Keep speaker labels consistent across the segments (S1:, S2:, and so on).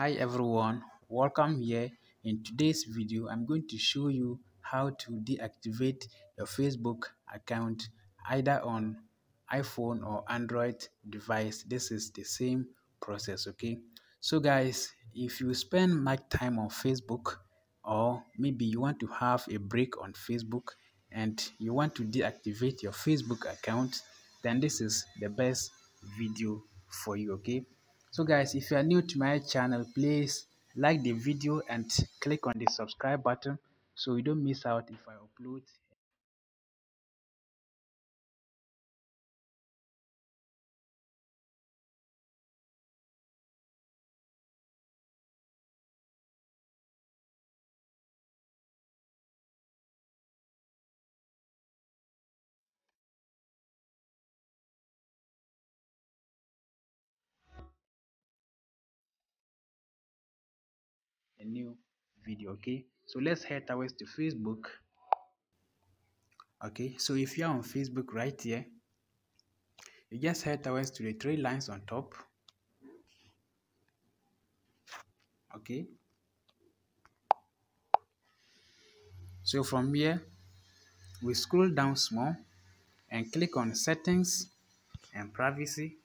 S1: hi everyone welcome here. In today's video i'm going to show you how to deactivate your facebook account either on iphone or android device. This is the same process okay? So guys if you spend much time on facebook or maybe you want to have a break on facebook and you want to deactivate your facebook account then this is the best video for you okay so guys if you are new to my channel please like the video and click on the subscribe button so you don't miss out if i upload a new video okay? So let's head towards to facebook. Okay so if you're on facebook right here you just head towards to the three lines on top. Okay? So from here we scroll down small and click on settings and privacy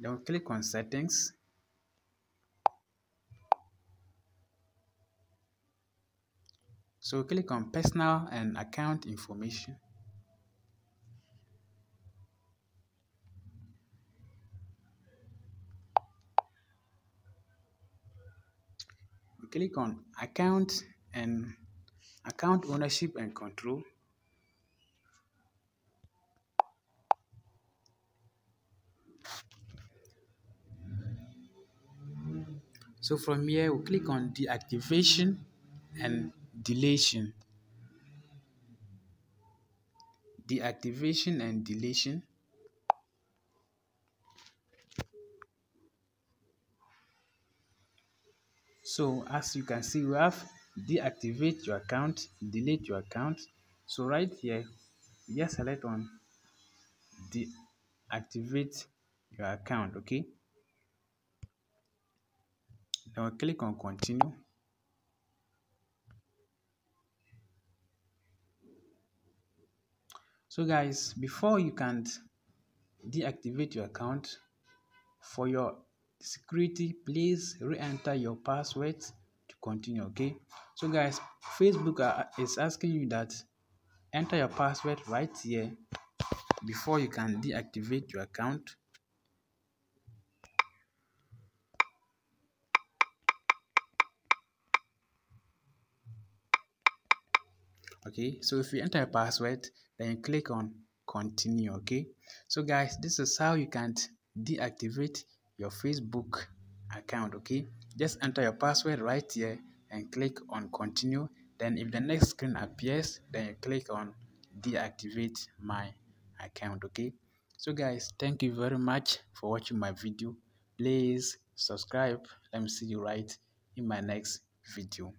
S1: then click on settings. So click on personal and account information. Click on account and account ownership and control So from here, we click on deactivation and deletion. Deactivation and deletion. So as you can see, we have deactivate your account, delete your account. So right here, just select on deactivate your account, okay? We click on continue. So guys, before you can deactivate your account, for your security, please re-enter your password to continue, okay? So guys, Facebook is asking you that enter your password right here before you can deactivate your account okay? So if you enter a password then you click on continue okay? So guys this is how you can deactivate your facebook account okay? Just enter your password right here and click on continue. Then if the next screen appears then you click on deactivate my account okay? So guys thank you very much for watching my video. Please subscribe. Let me see you right in my next video